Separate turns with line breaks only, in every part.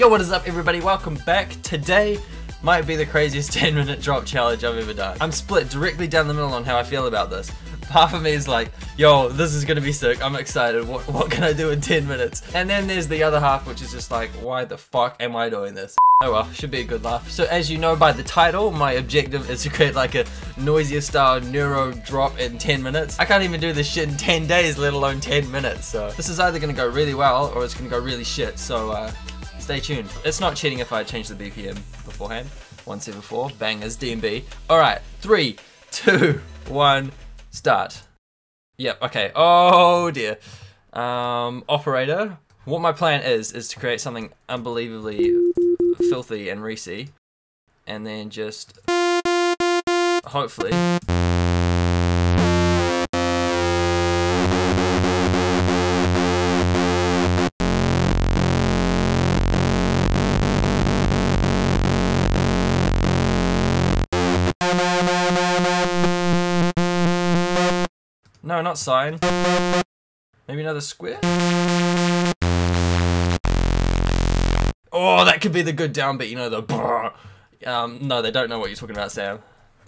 Yo, what is up everybody? Welcome back. Today might be the craziest 10 minute drop challenge I've ever done. I'm split directly down the middle on how I feel about this. Half of me is like, yo, this is gonna be sick, I'm excited, what, what can I do in 10 minutes? And then there's the other half which is just like, why the fuck am I doing this? Oh well, should be a good laugh. So as you know by the title, my objective is to create like a Noisia style neuro drop in 10 minutes. I can't even do this shit in 10 days, let alone 10 minutes. So this is either gonna go really well or it's gonna go really shit. So uh, Stay tuned. It's not cheating if I change the BPM beforehand. 174, bangers, DnB. Alright, three, two, one, start. Yep, okay. Oh dear. Um, operator, what my plan is, is to create something unbelievably filthy and greasy. And then just, hopefully, No, not sine. Maybe another square? Oh, that could be the good downbeat, you know, the brrr. Um, no, they don't know what you're talking about, Sam.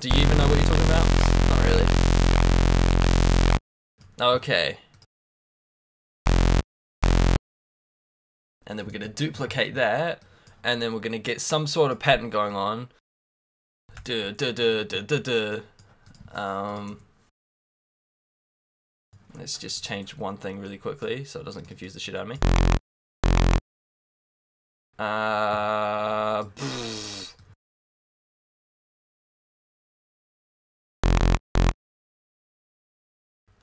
Do you even know what you're talking about? Not really. Okay. And then we're going to duplicate that, and then we're going to get some sort of pattern going on. Duh, duh, duh, duh, duh, duh. Um, Let's just change one thing really quickly so it doesn't confuse the shit out of me. Uh,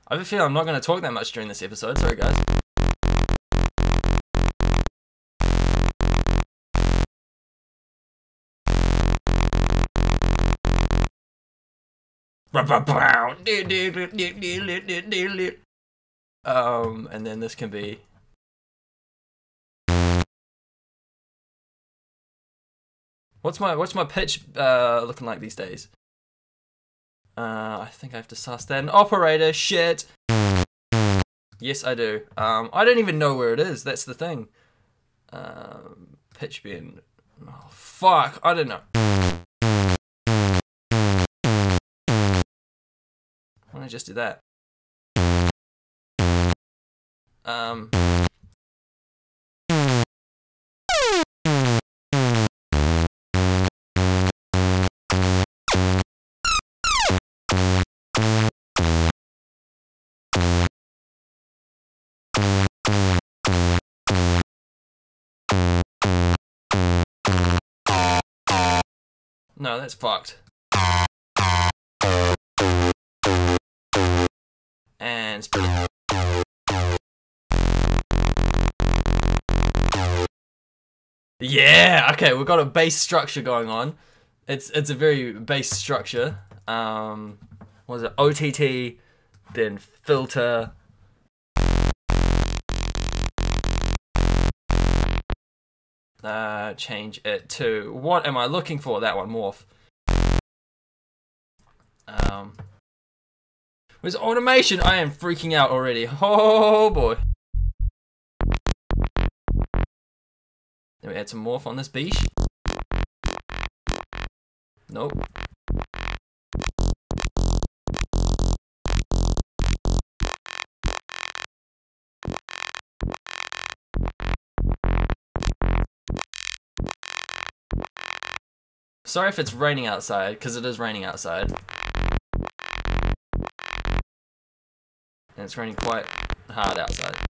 I have a feeling I'm not going to talk that much during this episode. Sorry, guys. Um, and then this can be. What's my what's my pitch uh, looking like these days? Uh, I think I have to suss that. An operator, shit. Yes, I do. Um, I don't even know where it is. That's the thing. Um, pitch being. Oh, fuck. I don't know. Why don't I just do that? Um. No, that's fucked. And Yeah, okay, we've got a base structure going on. It's it's a very base structure. Um, what is it? OTT, then filter. Uh, change it to what am I looking for? That one morph. Um, with automation, I am freaking out already. Oh boy. Add some morph on this beach. Nope. Sorry if it's raining outside, because it is raining outside. And it's raining quite hard outside.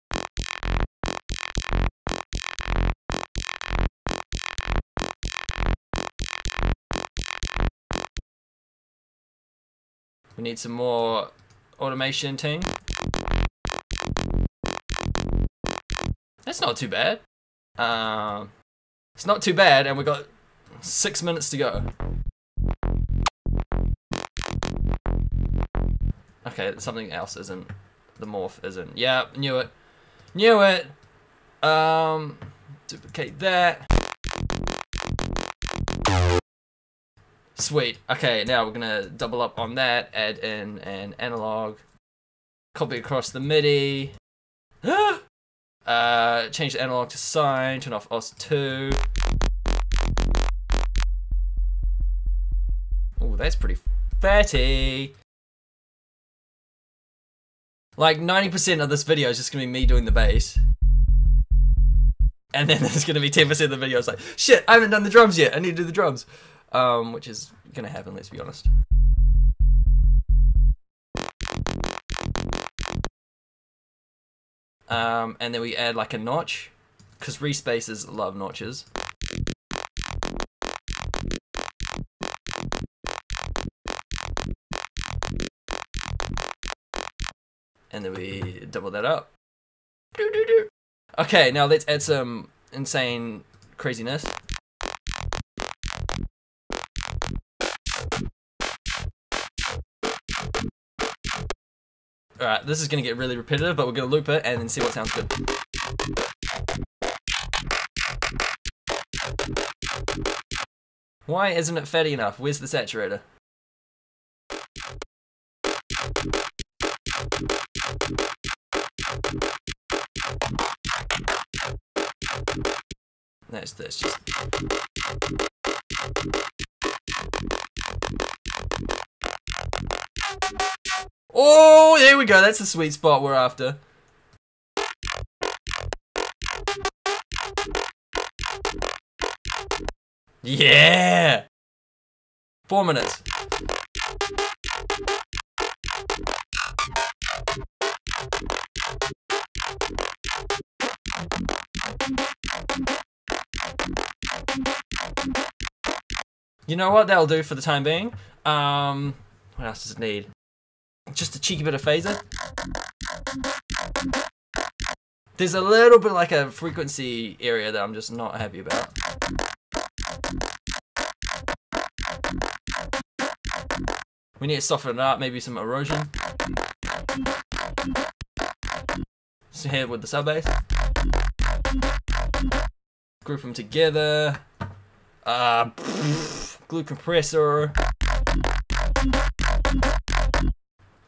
Need some more automation team. That's not too bad. Um, it's not too bad, and we've got six minutes to go. Okay, something else isn't. The morph isn't. Yeah, knew it. Knew it. Um, duplicate that. Sweet. Okay, now we're gonna double up on that, add in an analog, copy across the MIDI. Uh, change the analog to sine, turn off OS2. Oh, that's pretty fatty. Like 90% of this video is just gonna be me doing the bass. And then there's gonna be 10% of the video is like, shit, I haven't done the drums yet, I need to do the drums. Um, which is gonna happen, let's be honest. Um, and then we add like a notch, because respacers love notches. And then we double that up. Okay, now let's add some insane craziness. Alright, this is going to get really repetitive, but we're going to loop it and then see what sounds good. Why isn't it fatty enough? Where's the saturator? That's this. Just... Oh, there we go. That's the sweet spot we're after. Yeah! Four minutes. You know what? That'll do for the time being. Um, what else does it need? Just a cheeky bit of phaser. There's a little bit like a frequency area that I'm just not happy about. We need to soften it up, maybe some erosion. So here with the sub bass. Group them together. Uh, glue compressor.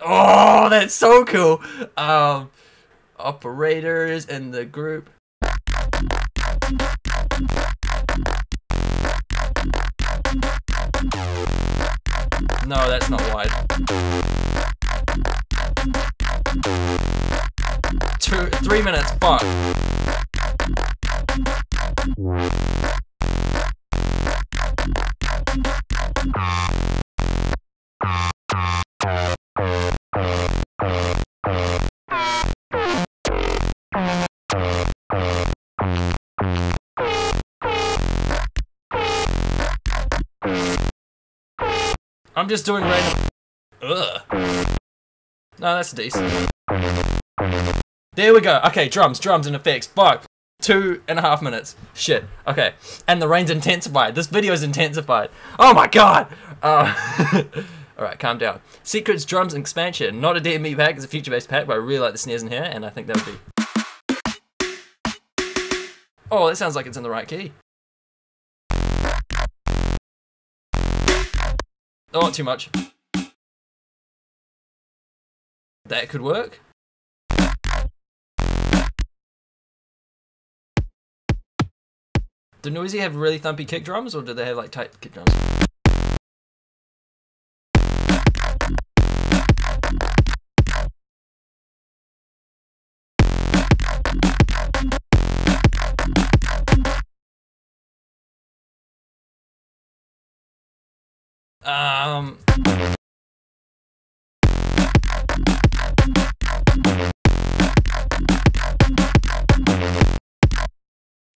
Oh, that's so cool. Um, operators in the group. No, that's not wide. Two, three minutes, fuck. I'm just doing random. Ugh. No, that's decent. There we go. Okay, drums, drums and effects. Fuck. Two and a half minutes. Shit. Okay. And the rain's intensified. This video is intensified. Oh my god! Uh, Alright, calm down. Secrets, drums, and expansion. Not a DnB pack, it's a future-bass pack, but I really like the snares in here, and I think that would be... Oh, that sounds like it's in the right key. Oh, too much. That could work. Do Noisia have really thumpy kick drums, or do they have like tight kick drums? Um.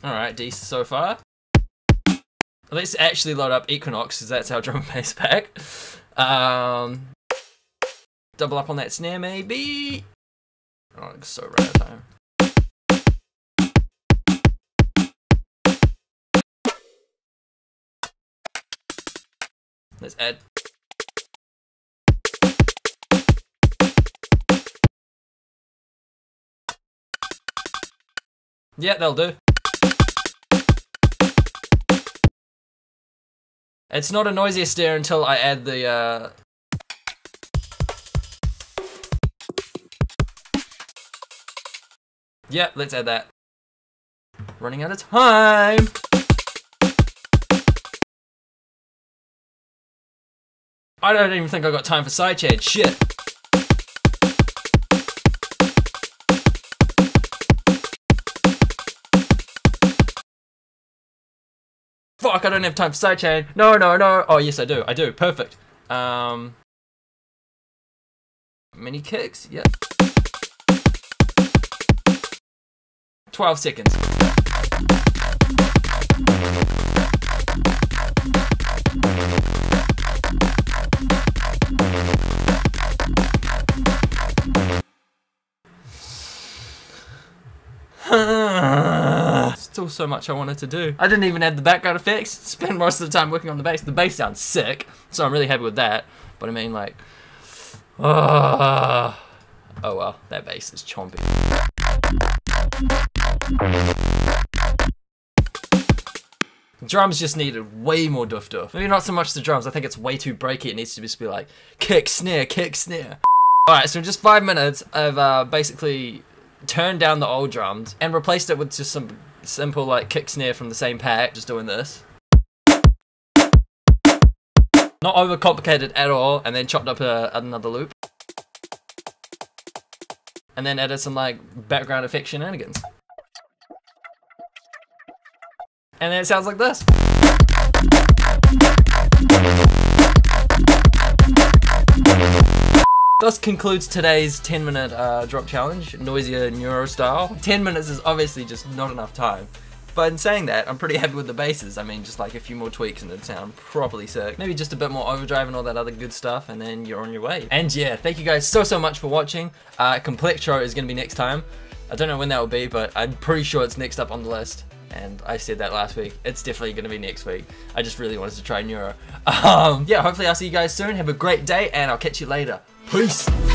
Alright, decent so far. Let's actually load up Equinox, because that's our drum and bass pack. Um, double up on that snare, maybe. Oh, it's so right time. Let's add. Yeah, that'll do. It's not a Noisia snare until I add the, uh... Yeah, let's add that. Running out of time. I don't even think I got time for sidechain. Shit. Fuck, I don't have time for sidechain. No, no, no. Oh, yes, I do. I do. Perfect. Um, mini kicks. Yeah. 12 seconds. Still so much I wanted to do. I didn't even add the background effects. Spend most of the time working on the bass. The bass sounds sick, so I'm really happy with that. But I mean, like, uh, oh well, that bass is chompy. Drums just needed way more doof doof. Maybe not so much the drums. I think it's way too breaky. It needs to just be like kick snare, kick snare. All right, so in just five minutes, I've uh, basically turned down the old drums and replaced it with just some simple like kick snare from the same pack, just doing this. Not overcomplicated at all, and then chopped up a, another loop. And then added some like background effect shenanigans. And then it sounds like this. Thus concludes today's 10 minute uh, drop challenge, Noisia Neuro style. 10 minutes is obviously just not enough time. But in saying that, I'm pretty happy with the basses. I mean, just like a few more tweaks and it'd sound properly sick. Maybe just a bit more overdrive and all that other good stuff, and then you're on your way. And yeah, thank you guys so, so much for watching. Uh, Complextro is to be next time. I don't know when that will be, but I'm pretty sure it's next up on the list. And I said that last week. It's definitely going to be next week. I just really wanted to try Neuro. Um, yeah, hopefully I'll see you guys soon. Have a great day, and I'll catch you later. Peace.